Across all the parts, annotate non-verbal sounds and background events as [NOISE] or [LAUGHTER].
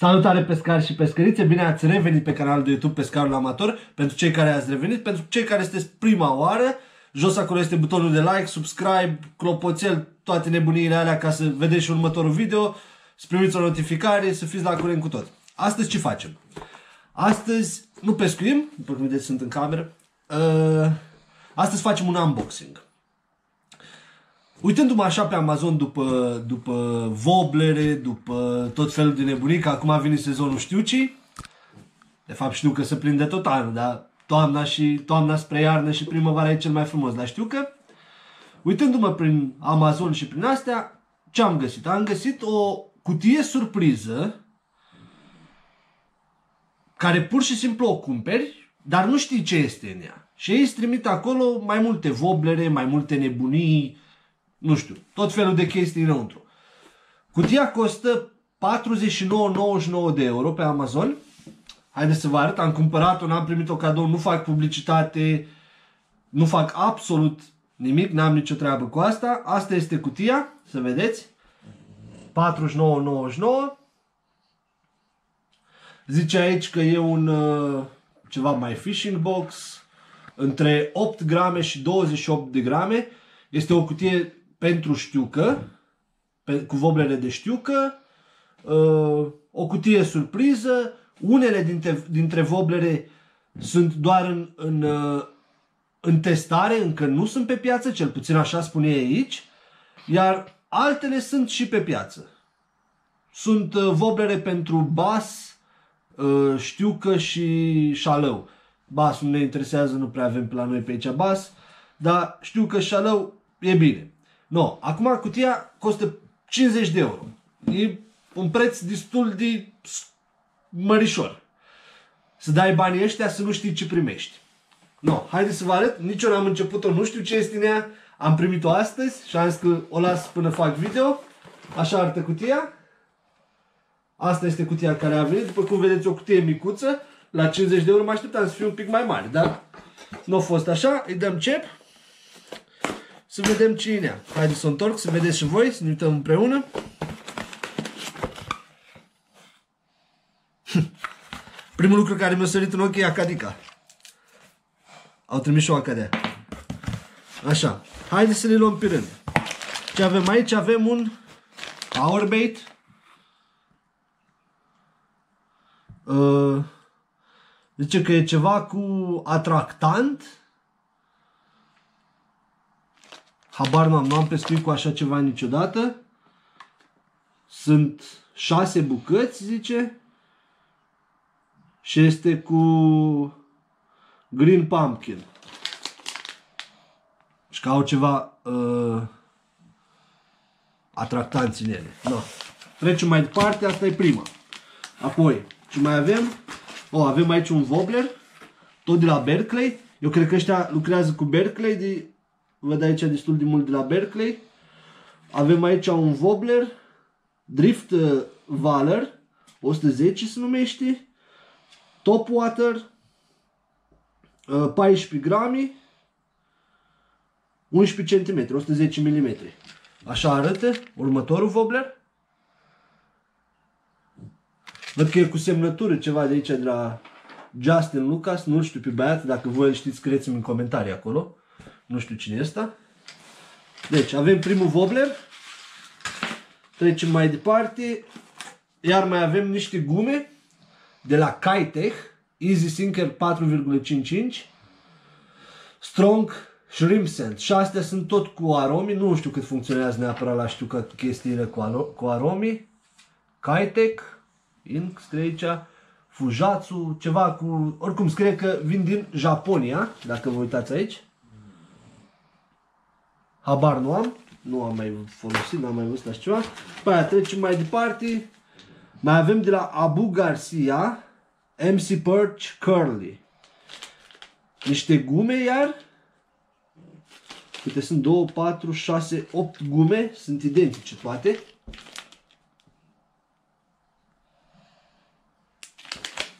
Salutare pescari și pescărițe, bine ați revenit pe canalul de YouTube Pescarul Amator. Pentru cei care ați revenit, pentru cei care sunteți prima oară, jos acolo este butonul de like, subscribe, clopoțel, toate nebuniile alea ca să vedeți și următorul video, să primiți o notificare, să fiți la curent cu tot. Astăzi ce facem? Astăzi nu pescuim, după cum vedeți sunt în cameră, uh, astăzi facem un unboxing. Uitându-mă așa pe Amazon după, după voblere, după tot felul de nebunii, că acum a venit sezonul știu ce, de fapt știu că se prinde tot anul, dar toamna, și, toamna spre iarnă și primăvara e cel mai frumos, dar știu că uitându-mă prin Amazon și prin astea, ce am găsit? Am găsit o cutie surpriză care pur și simplu o cumperi, dar nu știi ce este în ea. Și ei îți trimit acolo mai multe voblere, mai multe nebunii, nu știu, tot felul de chestii înăuntru. Cutia costă 49,99 de euro pe Amazon. Haideți să vă arăt, am cumpărat-o, n-am primit-o cadou, nu fac publicitate, nu fac absolut nimic, n-am nicio treabă cu asta. Asta este cutia, să vedeți. 49,99. Zice aici că e un uh, ceva mai fishing box între 8 grame și 28 de grame. Este o cutie pentru știucă, pe, cu voblele de știucă, uh, o cutie surpriză, unele dintre, dintre voblere sunt doar în, în, uh, în testare, încă nu sunt pe piață, cel puțin așa spune aici, iar altele sunt și pe piață. Sunt uh, voblere pentru bas, uh, știucă și șalău. Bas nu ne interesează, nu prea avem pe la noi pe aici bas, dar știu că șalău e bine. No, acum cutia costă 50 de euro. E un preț destul de mărișor. Să dai banii ăștia să nu știi ce primești. No, haideți să vă arăt. Nici eu n-am început-o, nu știu ce este în ea. Am primit-o astăzi și am zis că o las până fac video. Așa arată cutia. Asta este cutia care a venit. După cum vedeți, o cutie micuță. La 50 de euro mă așteptam să fie un pic mai mare, dar nu a fost așa. Îi dăm cep să vedem ce e ea. Haideți să o întorc, să vedeți și voi, să ne uităm împreună. [LAUGHS] Primul lucru care mi-a sărit în ochi e Acadica. Au trimis și o Acadea. Așa. Haideți să ne luăm pe rând. Ce avem aici? Avem un powerbait. Uh, zice că e ceva cu atractant. Habar n-am, nu am pescuit cu așa ceva niciodată. Sunt șase bucăți, zice. Și este cu green pumpkin. Și că au ceva uh, atractanți în ele. No. Trecem mai departe, asta e prima. Apoi, ce mai avem? O, avem aici un wobbler, tot de la Berkeley. Eu cred că ăștia lucrează cu Berkeley de Văd aici destul de mult de la Berkeley. Avem aici un wobbler, Drift uh, Valor, 110 se numește, Top Water, 14 uh, grame, 11 cm, 110 mm. Așa arată următorul wobbler. Văd că e cu semnătură ceva de aici de la Justin Lucas, nu știu pe băiat, dacă voi îl știți, scrieți-mi în comentarii acolo. Nu știu cine e ăsta. Deci, avem primul wobbler. Trecem mai departe. Iar mai avem niște gume de la Kitech. Easy Sinker 4,5 Strong Shrimp Scent. Și astea sunt tot cu aromi. Nu știu cât funcționează neapărat la știu că chestiile cu, cu aromi. Kitech. Ink scrie aici. Fujatsu, ceva cu... Oricum scrie că vin din Japonia, dacă vă uitați aici. Habar nu am. Nu am mai folosit, n-am mai văzut așa ceva. Pe aia trecem mai departe. Mai avem de la Abu Garcia MC Perch Curly. Niște gume iar. Câte sunt 2, 4, 6, 8 gume. Sunt identice toate.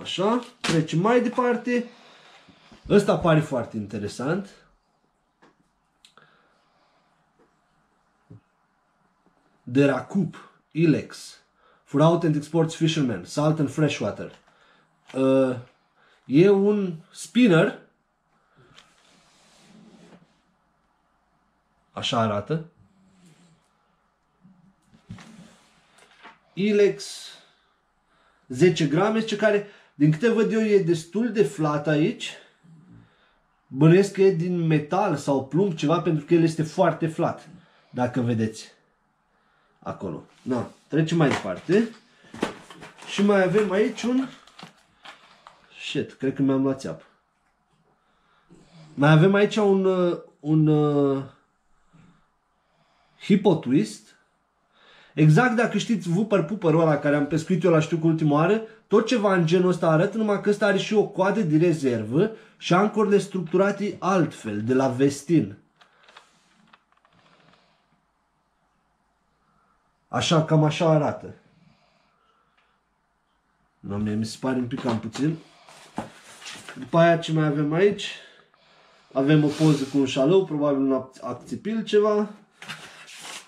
Așa. Trecem mai departe. Ăsta pare foarte interesant. De Racup Ilex for authentic sports fishermen, salt and freshwater. Uh, e un spinner. Așa arată. Ilex 10 grame, ce care, din câte văd eu, e destul de flat aici. Bănuiesc că e din metal sau plumb ceva, pentru că el este foarte flat, dacă vedeți. Acolo. Na, trecem mai departe. Și mai avem aici un... Shit, cred că mi-am luat țeapă. Mai avem aici un, uh, un uh, Hippo Twist Exact dacă știți Vupăr Pupărul ăla care am pescuit eu la știu cu ultima oară, tot ceva în genul ăsta arată, numai că ăsta are și o coadă de rezervă și ancorile structurate altfel, de la Vestin. Așa, cam așa arată. Nu, mie mi se pare un pic cam puțin. După aia ce mai avem aici? Avem o poză cu un șalou, probabil un acțipil ceva.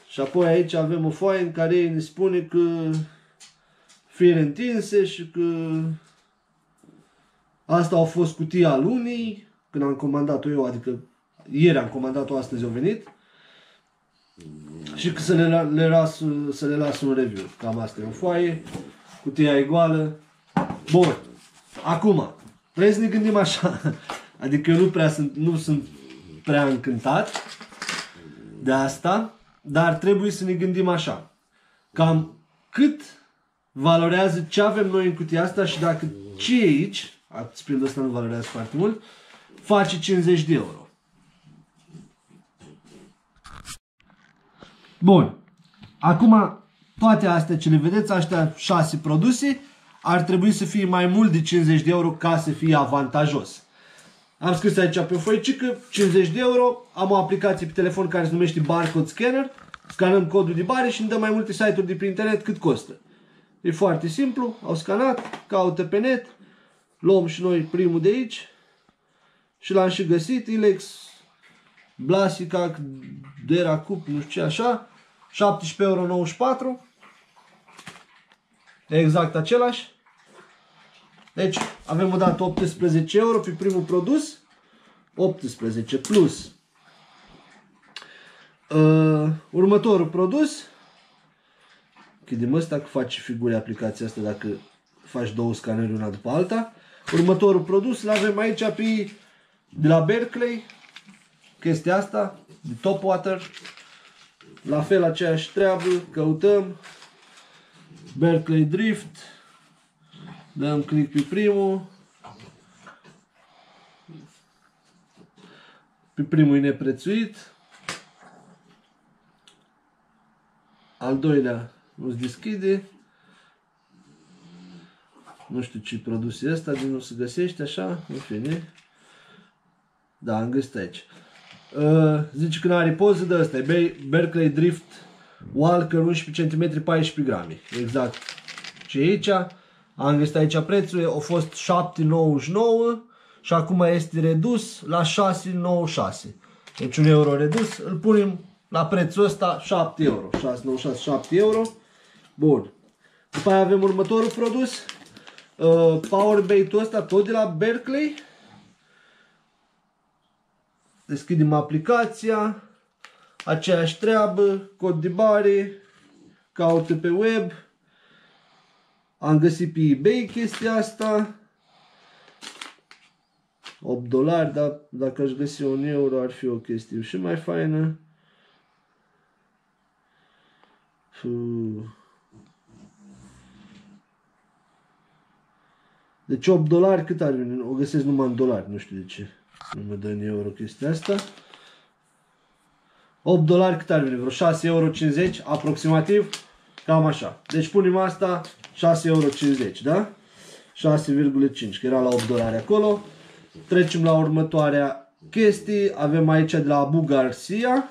Și apoi aici avem o foaie în care ne spune că fire întinse și că asta a fost cutia lunii, când am comandat-o eu, adică ieri am comandat-o, astăzi au venit. Și că să le, le, las, să le las un review. Cam asta e o foaie, cutia e goală. Bun, acum, trebuie să ne gândim așa. [LAUGHS] Adică eu nu prea sunt, nu sunt prea încântat de asta. Dar trebuie să ne gândim așa. Cam cât valorează ce avem noi în cutia asta și dacă ce e aici, spilul ăsta nu valorează foarte mult, face 50 de euro. Bun. Acum, toate astea ce le vedeți, astea 6 produse, ar trebui să fie mai mult de 50 de euro ca să fie avantajos. Am scris aici pe o foicică, 50 de euro, am o aplicație pe telefon care se numește Barcode Scanner, scanăm codul de bare și îmi dă mai multe site-uri de pe internet cât costă. E foarte simplu, au scanat, caută pe net, luăm și noi primul de aici și l-am și găsit, Ilex Blasicac Deracup, nu știu ce așa, 17,94 euro. Exact același. Deci avem o dată 18 euro pe primul produs. 18 plus. Uh, următorul produs. Chidem ăsta că faci figuri aplicația asta dacă faci două scanări una după alta. Următorul produs îl avem aici pe de la Berkeley. Chestia asta de top water. La fel aceeași treabă. Căutăm Berkeley Drift Dăm click pe primul. Pe primul e neprețuit. Al doilea nu se deschide. Nu știu ce produs e ăsta, din nu se găsește așa, în fine. Da, am găsit aici. Uh, zice că nu are poză de ăsta, e Berkeley Drift Walker 11 cm 14 grame. Exact ce e aici. Am găsit aici prețul, a fost 7,99 și acum este redus la 6,96. Deci un euro redus, îl punem la prețul ăsta 7 euro. 6,96, 7 euro. Bun. După aia avem următorul produs. Uh, Powerbait-ul ăsta tot de la Berkeley. Deschidem aplicația. Aceeași treabă, cod de bare, caută pe web, am găsit pe eBay chestia asta. 8 dolari, dar dacă aș găsi un euro ar fi o chestie și mai faină. Deci 8 dolari cât ar veni? O găsesc numai în dolari, nu știu de ce. Nu mă dă în euro chestia asta. 8 dolari cât ar veni? Vreo 6,50 euro aproximativ. Cam așa. Deci punem asta 6,50 euro, da? 6,5, că era la 8 dolari acolo. Trecem la următoarea chestie. Avem aici de la Abu Garcia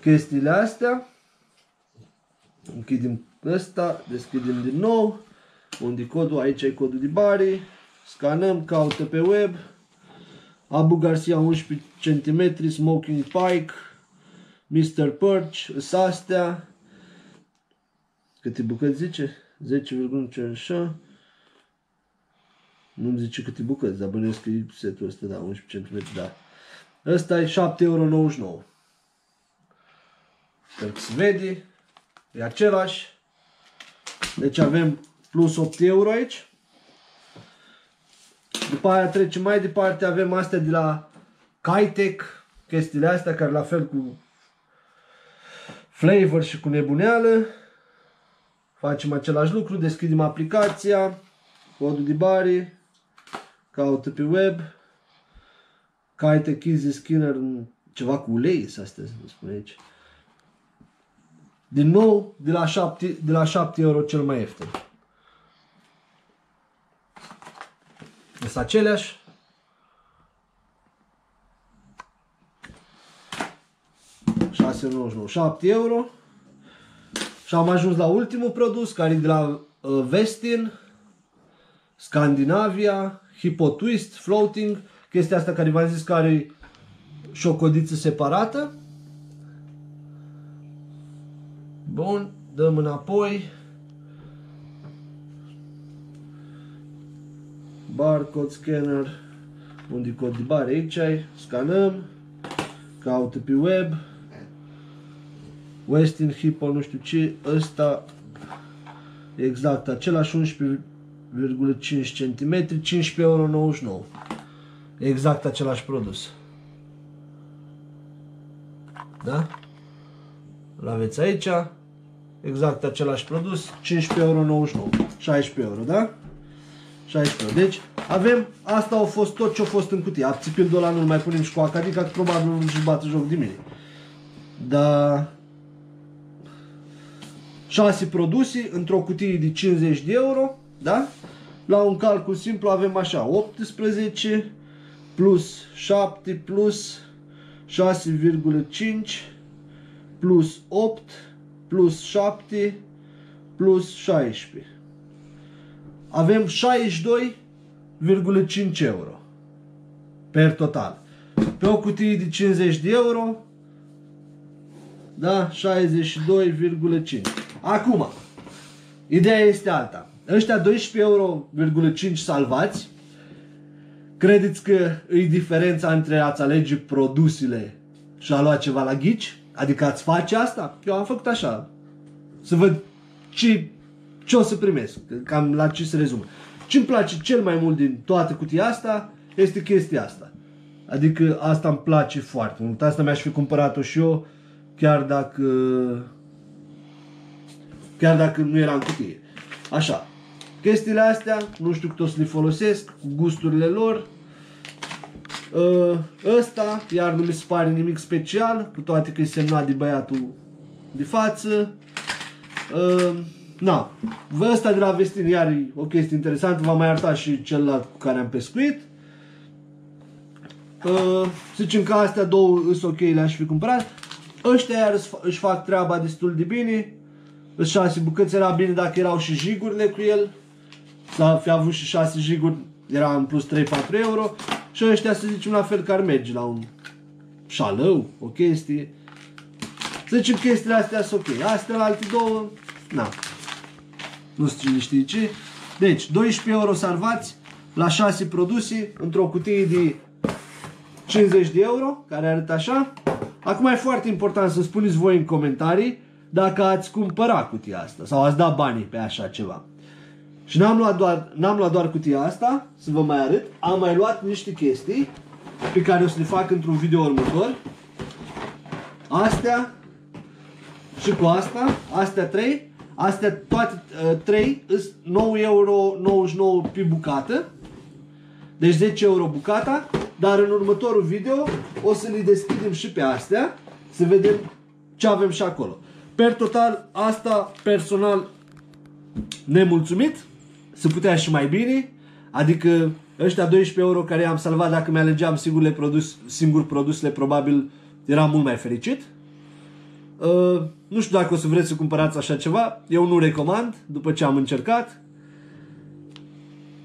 chestiile astea. Închidem ăsta, deschidem din nou. Unde codul? Aici e codul de bari. Scanăm, caută pe web. Abu Garcia 11 cm, Smoking Pike, Mr. Perch, astea Câte bucăți zice? 10,5 așa. Nu-mi zice câte bucăți, dar bănuiesc că e setul ăsta, da, 11 cm, da. Ăsta e 7,99 euro. Sper că se vede. E același. Deci avem plus 8 euro aici. După aia trecem mai departe, avem astea de la Kitec, chestiile astea care la fel cu flavor și cu nebuneală. Facem același lucru, deschidem aplicația, codul de bari, caută pe web, Kitec Easy Skinner, ceva cu ulei, să astea, spune aici. Din nou, de la 7, de la 7 euro cel mai ieftin. Sunt aceleași. șase 7 euro. Și am ajuns la ultimul produs, care e de la uh, Vestin, Scandinavia, Hippo Twist, Floating, chestia asta care v-am zis care e și o codiță separată. Bun, dăm înapoi. Barcode scanner. Unde cod de bare aici ai. Scanăm. Caută pe web. Westin Hippo, nu știu ce. Ăsta exact același 11,5 cm, 15,99 euro. Exact același produs. Da? L-aveți aici exact același produs, 15,99 euro, 16 euro, da? 16 euro. Deci avem, asta a fost tot ce a fost în cutie. Abțipildul ăla nu-l mai punem și cu acadica, că probabil nu și bate joc de mine. Dar 6 produse într-o cutie de 50 de euro, da? La un calcul simplu avem așa, 18 plus 7 plus 6,5 plus 8 plus 7 plus 16. Avem 62,5 euro per total. Pe o cutie de 50 de euro, da, 62,5. Acum, ideea este alta. Ăștia 12,5 euro salvați, credeți că e diferența între a-ți alege produsele și a lua ceva la ghici? Adică ați face asta? Eu am făcut așa. Să văd ce, ce o să primesc. Cam la ce se rezumă. Ce îmi place cel mai mult din toată cutia asta este chestia asta. Adică asta îmi place foarte mult. Asta mi-aș fi cumpărat-o și eu chiar dacă chiar dacă nu era în cutie. Așa. Chestiile astea, nu știu cât o să le folosesc, cu gusturile lor, Uh, ăsta, iar nu mi se pare nimic special, cu toate că e semnat de băiatul de față. Uh, na, ăsta de la Vestin iar e o chestie interesantă, v-am mai arătat și celălalt cu care am pescuit. Uh, să zicem că astea două sunt ok, le-aș fi cumpărat. Ăștia iar își fac treaba destul de bine. Îți șase bucăți, era bine dacă erau și jigurile cu el. Să fi avut și șase jiguri, era în plus 3-4 euro. Și ăștia să zicem la fel că ar merge la un șalău, o chestie. Să zicem chestiile astea sunt ok. Astea la alte două, na. Nu știu cine știe ce. Deci, 12 euro salvați la 6 produse într-o cutie de 50 de euro, care arată așa. Acum e foarte important să spuneți voi în comentarii dacă ați cumpăra cutia asta sau ați dat banii pe așa ceva. Și n-am luat, doar, n-am luat doar cutia asta, să vă mai arăt, am mai luat niște chestii pe care o să le fac într-un video următor. Astea și cu asta, astea trei, astea toate uh, trei sunt 9,99 euro pe bucată, deci 10 euro bucata, dar în următorul video o să le deschidem și pe astea, să vedem ce avem și acolo. Per total, asta personal nemulțumit, se putea și mai bine, adică ăștia 12 euro care i-am salvat, dacă mi-alegeam singurele produs, singur produsele, probabil eram mult mai fericit. Uh, nu știu dacă o să vreți să cumpărați așa ceva, eu nu recomand, după ce am încercat.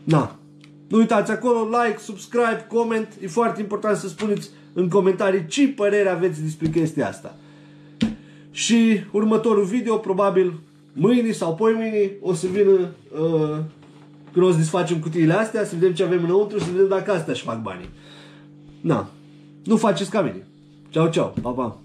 Na. Nu uitați acolo, like, subscribe, comment, e foarte important să spuneți în comentarii ce părere aveți despre chestia asta. Și următorul video, probabil mâine sau poi mâine o să vină uh, când o să desfacem cutiile astea, să vedem ce avem înăuntru și să vedem dacă astea își fac banii. Na, nu faceți ca mine. Ceau, ceau, pa, pa.